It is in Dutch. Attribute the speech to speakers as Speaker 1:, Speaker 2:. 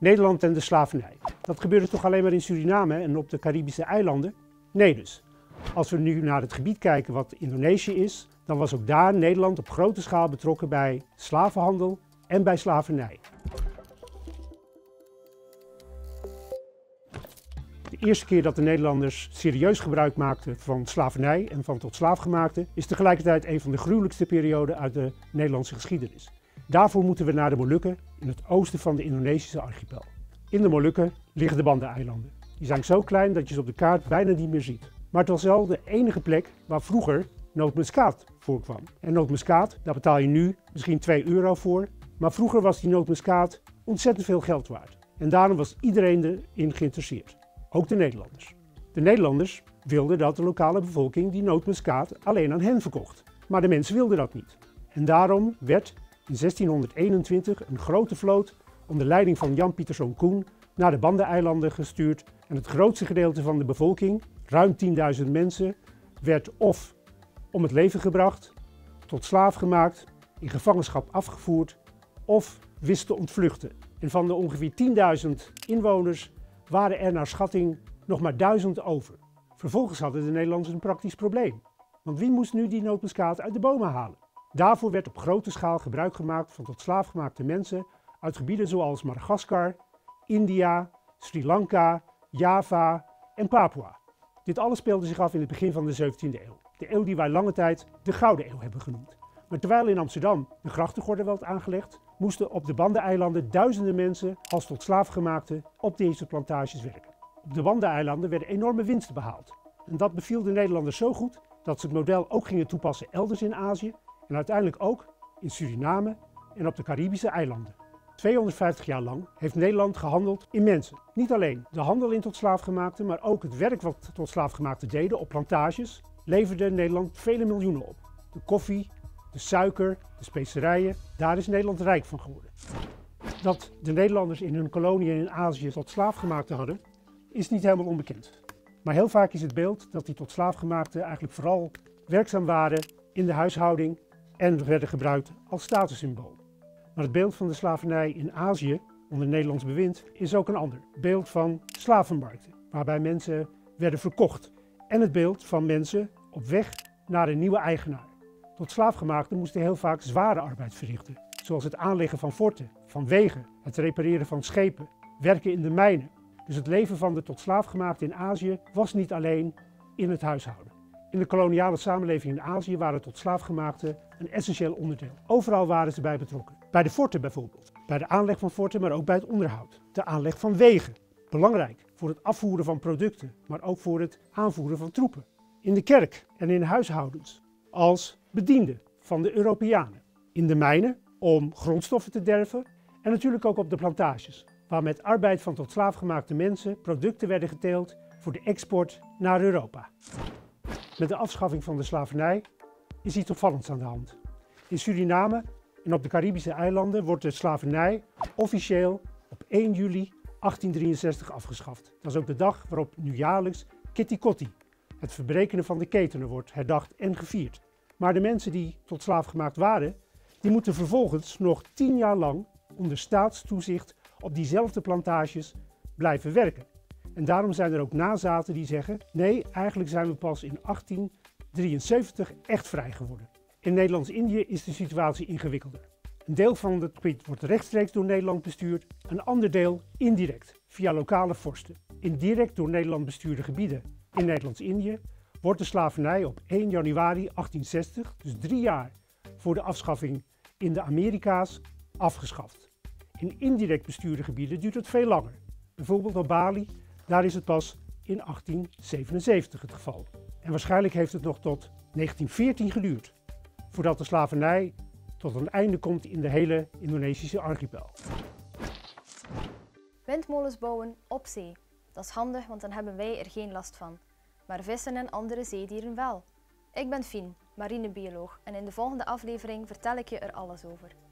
Speaker 1: Nederland en de slavernij. Dat gebeurde toch alleen maar in Suriname en op de Caribische eilanden? Nee dus. Als we nu naar het gebied kijken wat Indonesië is, dan was ook daar Nederland op grote schaal betrokken bij slavenhandel en bij slavernij. De eerste keer dat de Nederlanders serieus gebruik maakten van slavernij en van tot slaafgemaakte is tegelijkertijd een van de gruwelijkste perioden uit de Nederlandse geschiedenis. Daarvoor moeten we naar de Molukken in het oosten van de Indonesische archipel. In de Molukken liggen de Banda-eilanden. Die zijn zo klein dat je ze op de kaart bijna niet meer ziet. Maar het was wel de enige plek waar vroeger nootmuskaat voorkwam. En nootmuskaat, daar betaal je nu misschien 2 euro voor. Maar vroeger was die nootmuskaat ontzettend veel geld waard. En daarom was iedereen erin geïnteresseerd. Ook de Nederlanders. De Nederlanders wilden dat de lokale bevolking die nootmuskaat alleen aan hen verkocht. Maar de mensen wilden dat niet. En daarom werd in 1621 een grote vloot onder leiding van Jan Pieterszoon Koen naar de Banda-eilanden gestuurd en het grootste gedeelte van de bevolking, ruim 10.000 mensen, werd of om het leven gebracht, tot slaaf gemaakt, in gevangenschap afgevoerd of wist te ontvluchten. En van de ongeveer 10.000 inwoners waren er naar schatting nog maar 1000 over. Vervolgens hadden de Nederlanders een praktisch probleem. Want wie moest nu die nootmuskaat uit de bomen halen? Daarvoor werd op grote schaal gebruik gemaakt van tot slaafgemaakte mensen uit gebieden zoals Madagaskar, India, Sri Lanka, Java en Papua. Dit alles speelde zich af in het begin van de 17e eeuw. De eeuw die wij lange tijd de Gouden Eeuw hebben genoemd. Maar terwijl in Amsterdam de grachtengordel werd aangelegd, moesten op de Bandeneilanden duizenden mensen als tot slaafgemaakte op deze plantages werken. Op de Bandeneilanden werden enorme winsten behaald. En dat beviel de Nederlanders zo goed dat ze het model ook gingen toepassen elders in Azië en uiteindelijk ook in Suriname en op de Caribische eilanden. 250 jaar lang heeft Nederland gehandeld in mensen. Niet alleen de handel in tot slaafgemaakte, maar ook het werk wat tot slaafgemaakte deden op plantages leverde Nederland vele miljoenen op. De koffie, de suiker, de specerijen, daar is Nederland rijk van geworden. Dat de Nederlanders in hun koloniën in Azië tot slaafgemaakte hadden, is niet helemaal onbekend. Maar heel vaak is het beeld dat die tot slaafgemaakte eigenlijk vooral werkzaam waren in de huishouding en werden gebruikt als statussymbool. Maar het beeld van de slavernij in Azië onder Nederlands bewind is ook een ander. Beeld van slavenmarkten, waarbij mensen werden verkocht. En het beeld van mensen op weg naar een nieuwe eigenaar. Tot slaafgemaakten moesten heel vaak zware arbeid verrichten, zoals het aanleggen van forten, van wegen, het repareren van schepen, werken in de mijnen. Dus het leven van de tot slaafgemaakte in Azië was niet alleen in het huishouden. In de koloniale samenleving in Azië waren tot slaafgemaakten een essentieel onderdeel. Overal waren ze bij betrokken. Bij de forten bijvoorbeeld. Bij de aanleg van forten, maar ook bij het onderhoud. De aanleg van wegen. Belangrijk voor het afvoeren van producten, maar ook voor het aanvoeren van troepen. In de kerk en in huishoudens. Als bediende van de Europeanen. In de mijnen om grondstoffen te derven. En natuurlijk ook op de plantages. Waar met arbeid van tot slaafgemaakte mensen producten werden geteeld voor de export naar Europa. Met de afschaffing van de slavernij is iets opvallends aan de hand. In Suriname en op de Caribische eilanden wordt de slavernij officieel op 1 juli 1863 afgeschaft. Dat is ook de dag waarop nu jaarlijks Kitty Kotti, het verbrekenen van de ketenen, wordt herdacht en gevierd. Maar de mensen die tot slaaf gemaakt waren, die moeten vervolgens nog 10 jaar lang onder staatstoezicht op diezelfde plantages blijven werken. En daarom zijn er ook nazaten die zeggen: nee, eigenlijk zijn we pas in 1873 echt vrij geworden. In Nederlands-Indië is de situatie ingewikkelder. Een deel van het gebied wordt rechtstreeks door Nederland bestuurd, een ander deel indirect, via lokale vorsten. In direct door Nederland bestuurde gebieden in Nederlands-Indië wordt de slavernij op 1 januari 1860, dus drie jaar voor de afschaffing in de Amerika's, afgeschaft. In indirect bestuurde gebieden duurt het veel langer. Bijvoorbeeld op Bali daar is het pas in 1877 het geval. En waarschijnlijk heeft het nog tot 1914 geduurd voordat de slavernij tot een einde komt in de hele Indonesische archipel.
Speaker 2: Windmolens bouwen op zee. Dat is handig, want dan hebben wij er geen last van. Maar vissen en andere zeedieren wel. Ik ben Fien, marinebioloog, en in de volgende aflevering vertel ik je er alles over.